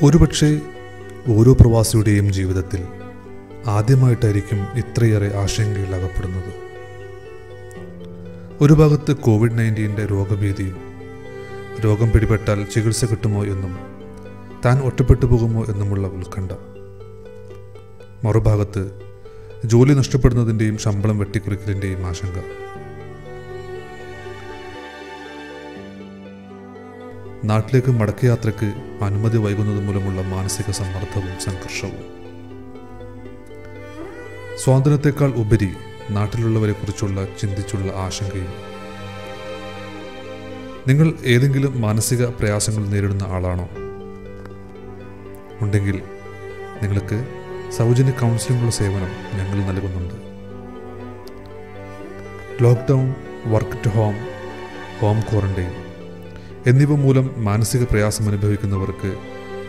ഒരുപക്ഷെ ഓരോ പ്രവാസിയുടെയും ജീവിതത്തിൽ ആദ്യമായിട്ടായിരിക്കും ഇത്രയേറെ ആശങ്കയിൽ അകപ്പെടുന്നത്. ഒരു ഭാഗത്ത് കോവിഡ് നയന്റീന്റെ രോഗഭീതിയും രോഗം പിടിപെട്ടാൽ ചികിത്സ കിട്ടുമോ എന്നും താൻ ഒറ്റപ്പെട്ടു പോകുമോ എന്നുമുള്ള ഉത്കണ്ഠ. മറുഭാഗത്ത് ജോലി നഷ്ടപ്പെടുന്നതിന്റെയും ശമ്പളം വെട്ടിക്കുറിക്കലിന്റെയും ആശങ്ക. നാട്ടിലേക്ക് മടക്കയാത്രയ്ക്ക് അനുമതി വൈകുന്നത് മൂലമുള്ള മാനസിക സമ്മർദ്ദവും സംഘർഷവും. സ്വാതന്ത്ര്യത്തെക്കാൾ ഉപരി നാട്ടിലുള്ളവരെ കുറിച്ചുള്ള ചിന്തിച്ചുള്ള ആശങ്കയും. നിങ്ങൾ ഏതെങ്കിലും മാനസിക പ്രയാസങ്ങൾ നേരിടുന്ന ആളാണോ? ഉണ്ടെങ്കിൽ നിങ്ങൾക്ക് സൗജന്യ കൗൺസിലിംഗുള്ള സേവനം ഞങ്ങൾ നൽകുന്നുണ്ട്. Lockdown work to home home quarantine എന്നിവ മൂലം മാനസിക പ്രയാസം അനുഭവിക്കുന്നവർക്ക്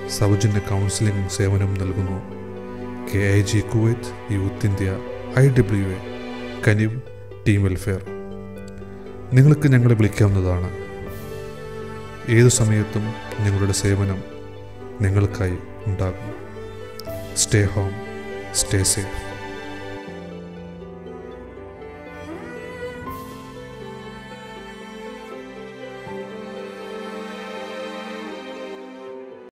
സൗജന്യ കൗൺസിലിംഗ് സേവനം നൽകുന്നു. K I G Kuwait youth India I W A Kanivu team welfare നിങ്ങൾക്ക് ഞങ്ങളെ വിളിക്കാവുന്നതാണ്. ഏതു സമയത്തും നിങ്ങളുടെ സേവനം നിങ്ങൾക്കായി ഉണ്ടാകും. Stay home stay safe